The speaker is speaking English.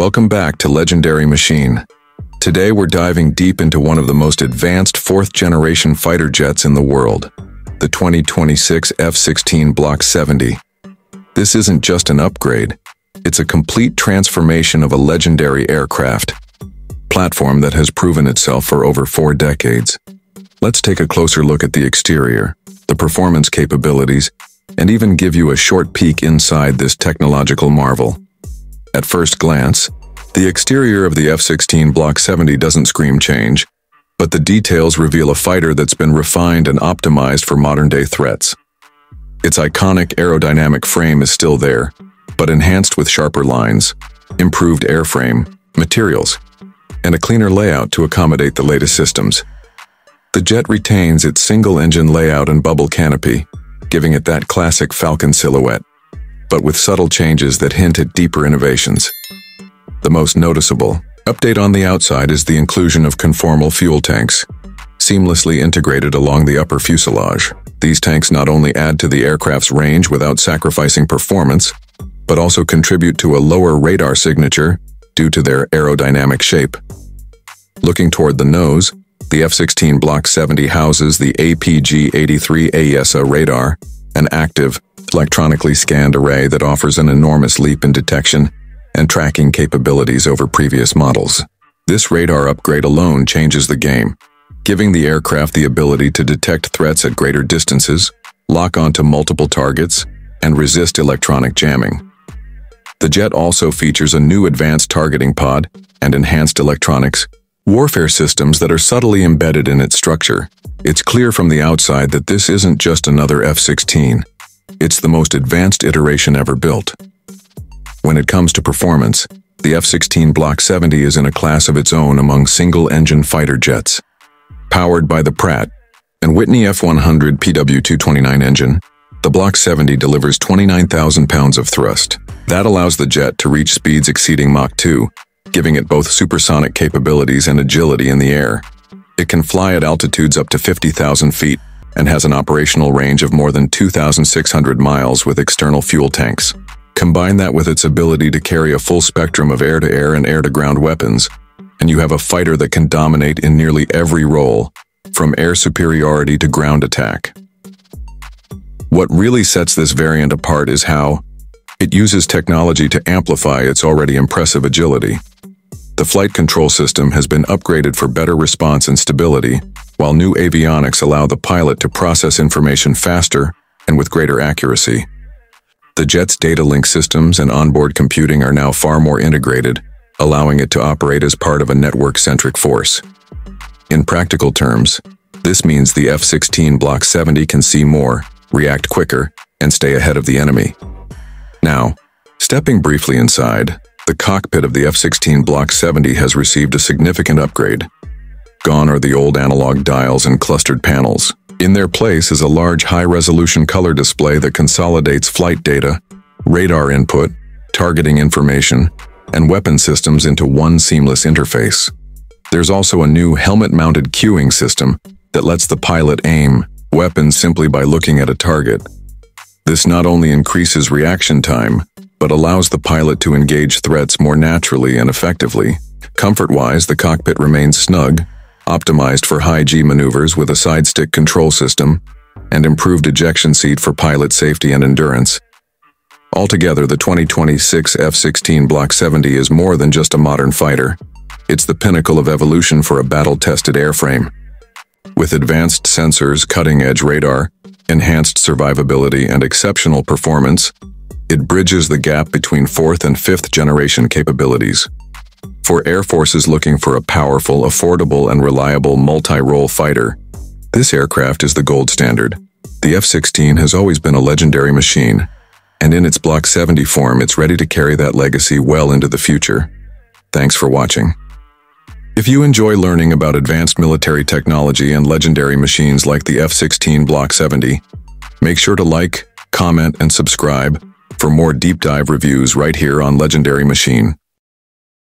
Welcome back to Legendary Machine. Today we're diving deep into one of the most advanced fourth-generation fighter jets in the world, the 2026 F-16 Block 70. This isn't just an upgrade, it's a complete transformation of a legendary aircraft, platform that has proven itself for over four decades. Let's take a closer look at the exterior, the performance capabilities, and even give you a short peek inside this technological marvel. At first glance, the exterior of the F-16 Block 70 doesn't scream change, but the details reveal a fighter that's been refined and optimized for modern-day threats. Its iconic aerodynamic frame is still there, but enhanced with sharper lines, improved airframe, materials, and a cleaner layout to accommodate the latest systems. The jet retains its single-engine layout and bubble canopy, giving it that classic Falcon silhouette but with subtle changes that hint at deeper innovations. The most noticeable update on the outside is the inclusion of conformal fuel tanks, seamlessly integrated along the upper fuselage. These tanks not only add to the aircraft's range without sacrificing performance, but also contribute to a lower radar signature due to their aerodynamic shape. Looking toward the nose, the F-16 Block 70 houses the APG-83 AESA radar, an active, electronically scanned array that offers an enormous leap in detection and tracking capabilities over previous models. This radar upgrade alone changes the game, giving the aircraft the ability to detect threats at greater distances, lock onto multiple targets, and resist electronic jamming. The jet also features a new advanced targeting pod and enhanced electronics, warfare systems that are subtly embedded in its structure. It's clear from the outside that this isn't just another F-16. It's the most advanced iteration ever built. When it comes to performance, the F-16 Block 70 is in a class of its own among single-engine fighter jets. Powered by the Pratt and Whitney F-100 PW229 engine, the Block 70 delivers 29,000 pounds of thrust. That allows the jet to reach speeds exceeding Mach 2, giving it both supersonic capabilities and agility in the air. It can fly at altitudes up to 50,000 feet and has an operational range of more than 2,600 miles with external fuel tanks. Combine that with its ability to carry a full spectrum of air-to-air -air and air-to-ground weapons, and you have a fighter that can dominate in nearly every role, from air superiority to ground attack. What really sets this variant apart is how it uses technology to amplify its already impressive agility. The flight control system has been upgraded for better response and stability, while new avionics allow the pilot to process information faster and with greater accuracy. The jet's data link systems and onboard computing are now far more integrated, allowing it to operate as part of a network-centric force. In practical terms, this means the F-16 Block 70 can see more, react quicker, and stay ahead of the enemy. Now, stepping briefly inside, the cockpit of the F-16 Block 70 has received a significant upgrade. Gone are the old analog dials and clustered panels. In their place is a large high-resolution color display that consolidates flight data, radar input, targeting information, and weapon systems into one seamless interface. There's also a new helmet-mounted cueing system that lets the pilot aim weapons simply by looking at a target. This not only increases reaction time, but allows the pilot to engage threats more naturally and effectively. Comfort-wise, the cockpit remains snug, optimized for high-G maneuvers with a side-stick control system, and improved ejection seat for pilot safety and endurance. Altogether, the 2026 F-16 Block 70 is more than just a modern fighter. It's the pinnacle of evolution for a battle-tested airframe. With advanced sensors, cutting-edge radar, enhanced survivability, and exceptional performance, it bridges the gap between fourth and fifth generation capabilities. For air forces looking for a powerful, affordable, and reliable multi-role fighter, this aircraft is the gold standard. The F-16 has always been a legendary machine, and in its Block 70 form, it's ready to carry that legacy well into the future. Thanks for watching. If you enjoy learning about advanced military technology and legendary machines like the F-16 Block 70, make sure to like, comment, and subscribe for more deep dive reviews right here on Legendary Machine.